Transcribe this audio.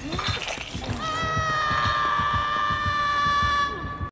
Mm-hmm.